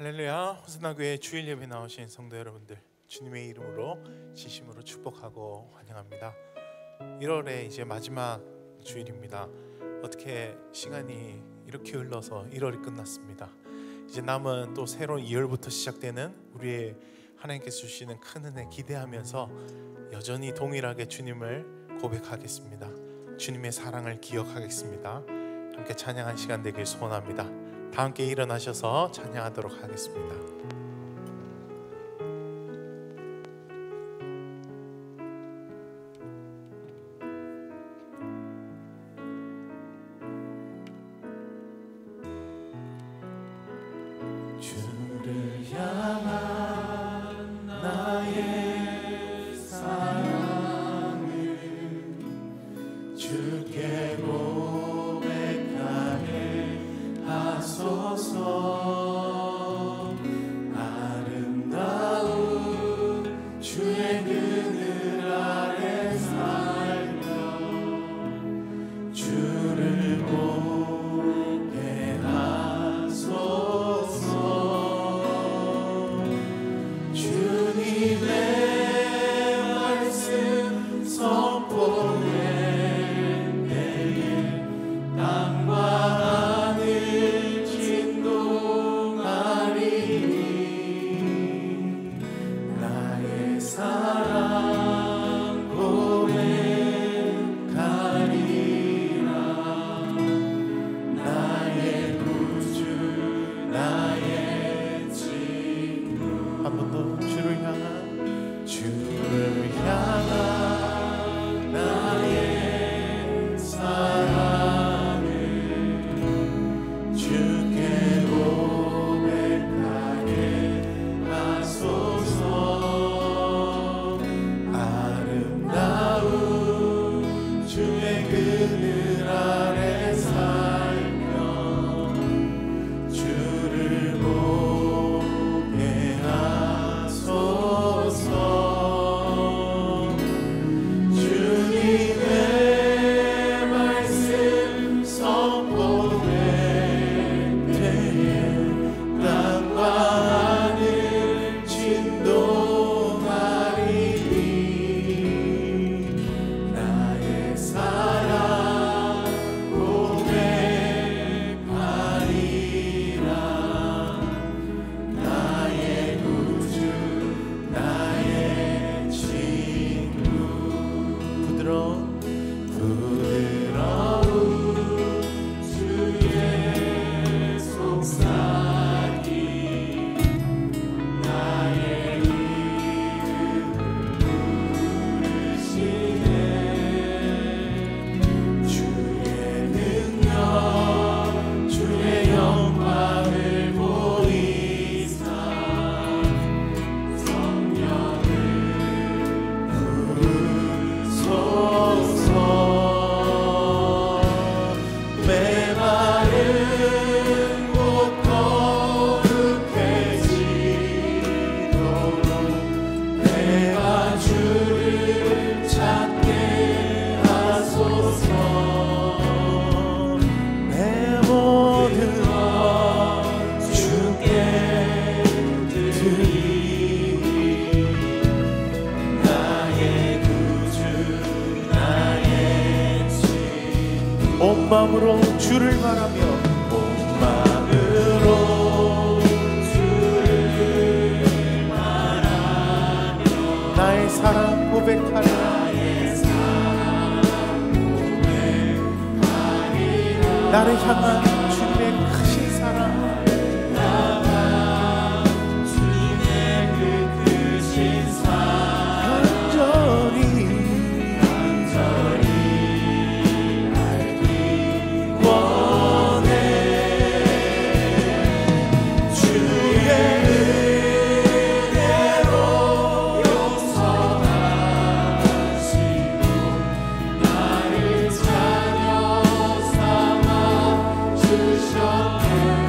할렐루야. 호스나교회 주일 예배 나오신 성도 여러분들 주님의 이름으로 진심으로 축복하고 환영합니다. 1월의 이제 마지막 주일입니다. 어떻게 시간이 이렇게 흘러서 1월이 끝났습니다. 이제 남은 또 새로운 2월부터 시작되는 우리의 하나님께서 주시는 큰 은혜 기대하면서 여전히 동일하게 주님을 고백하겠습니다. 주님의 사랑을 기억하겠습니다. 함께 찬양한 시간 되길 소원합니다 다 함께 일어나셔서 찬양하도록 하겠습니다. 온 마음으로 주를 바라며 온 마음으로 주를 바라며 나의 사랑 고백하리 나의 사랑 고백하리라. 나를 향한 Lord.